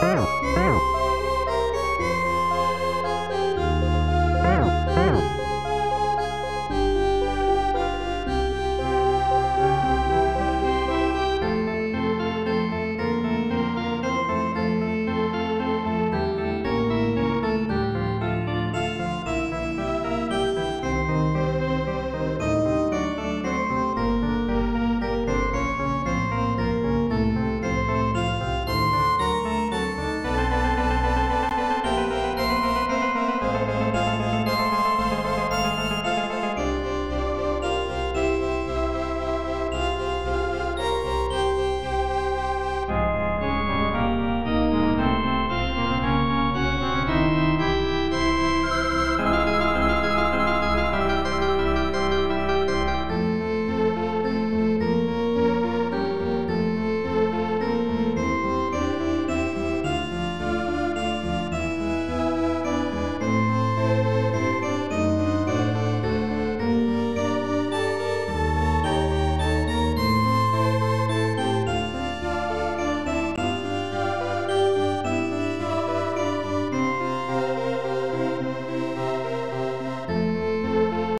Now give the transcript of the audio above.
Wow.